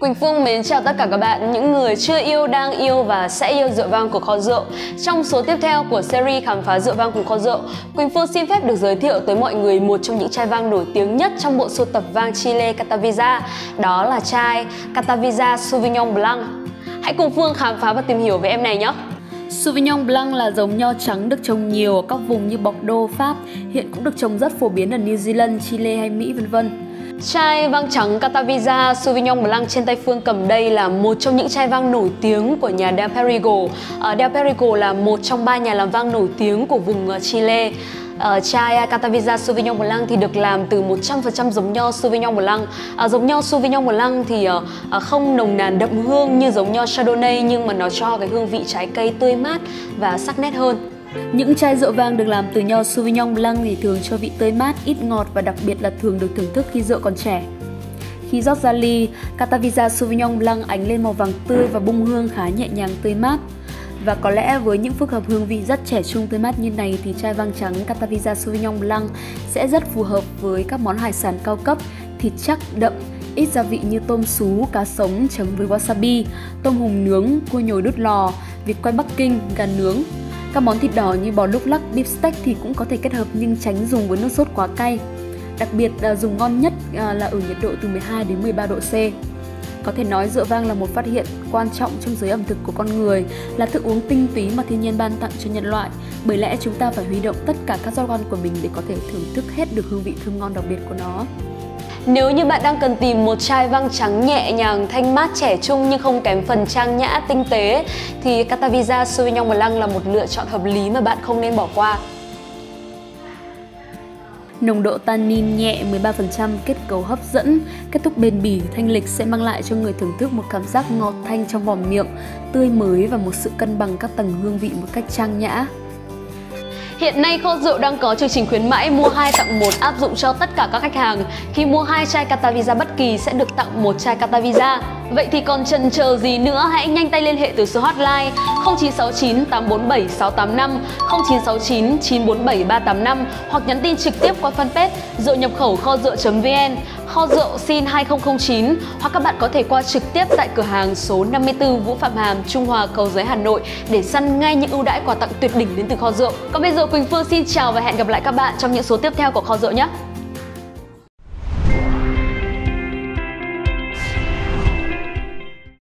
Quỳnh Phương mến chào tất cả các bạn, những người chưa yêu, đang yêu và sẽ yêu rượu vang của kho rượu. Trong số tiếp theo của series khám phá rượu vang cùng kho rượu, Quỳnh Phương xin phép được giới thiệu tới mọi người một trong những chai vang nổi tiếng nhất trong bộ sưu tập vang Chile Catavisa, đó là chai Catavisa Sauvignon Blanc. Hãy cùng Phương khám phá và tìm hiểu về em này nhé! Sauvignon Blanc là giống nho trắng được trồng nhiều ở các vùng như Bordeaux, Pháp, hiện cũng được trồng rất phổ biến ở New Zealand, Chile hay Mỹ vân vân. Chai vang trắng Catavisa Sauvignon Blanc trên tay Phương cầm đây là một trong những chai vang nổi tiếng của nhà Del Perigo. Uh, ờ, Del Perigo là một trong ba nhà làm vang nổi tiếng của vùng ờ, Chile. Uh, chai à, Catavisa Sauvignon Blanc thì được làm từ 100% giống nho Sauvignon Blanc. Uh, giống nho Sauvignon Blanc thì uh, uh, không nồng nàn đậm hương như giống nho Chardonnay nhưng mà nó cho cái hương vị trái cây tươi mát và sắc nét hơn. Những chai rượu vang được làm từ nho Sauvignon Blanc thì thường cho vị tươi mát, ít ngọt và đặc biệt là thường được thưởng thức khi rượu còn trẻ. Khi rót ra ly, Catavisa Sauvignon Blanc ánh lên màu vàng tươi và bung hương khá nhẹ nhàng tươi mát. Và có lẽ với những phức hợp hương vị rất trẻ trung tươi mát như này thì chai vang trắng Catavisa Sauvignon Blanc sẽ rất phù hợp với các món hải sản cao cấp, thịt chắc, đậm, ít gia vị như tôm sú, cá sống chấm với wasabi, tôm hùm nướng, cua nhồi đút lò, vịt quay Bắc Kinh, gà nướng, các món thịt đỏ như bò lúc lắc, beef steak thì cũng có thể kết hợp nhưng tránh dùng với nước sốt quá cay. Đặc biệt là dùng ngon nhất à, là ở nhiệt độ từ 12 đến 13 độ C. Có thể nói rượu vang là một phát hiện quan trọng trong giới ẩm thực của con người, là thức uống tinh túy mà thiên nhiên ban tặng cho nhân loại. Bởi lẽ chúng ta phải huy động tất cả các giác quan của mình để có thể thưởng thức hết được hương vị thơm ngon đặc biệt của nó. Nếu như bạn đang cần tìm một chai vang trắng nhẹ nhàng, thanh mát, trẻ trung nhưng không kém phần trang nhã, tinh tế thì Catavisa Sauvignon Blanc là một lựa chọn hợp lý mà bạn không nên bỏ qua. Nồng độ tannin nhẹ 13%, kết cấu hấp dẫn, kết thúc bền bỉ, thanh lịch sẽ mang lại cho người thưởng thức một cảm giác ngọt thanh trong vòng miệng, tươi mới và một sự cân bằng các tầng hương vị một cách trang nhã. Hiện nay kho rượu đang có chương trình khuyến mãi mua 2 tặng 1 áp dụng cho tất cả các khách hàng. Khi mua hai chai Catavisa bất kỳ sẽ được tặng một chai Catavisa. Vậy thì còn chần chờ gì nữa hãy nhanh tay liên hệ từ số hotline 0969 847 685 0969 947 385 hoặc nhắn tin trực tiếp qua fanpage rượu nhập khẩu kho rượu.vn kho rượu xin 2009 hoặc các bạn có thể qua trực tiếp tại cửa hàng số 54 Vũ Phạm Hàm, Trung Hòa, Cầu Giấy, Hà Nội để săn ngay những ưu đãi quà tặng tuyệt đỉnh đến từ kho rượu. Còn bây giờ Quỳnh Phương xin chào và hẹn gặp lại các bạn trong những số tiếp theo của kho rượu nhé.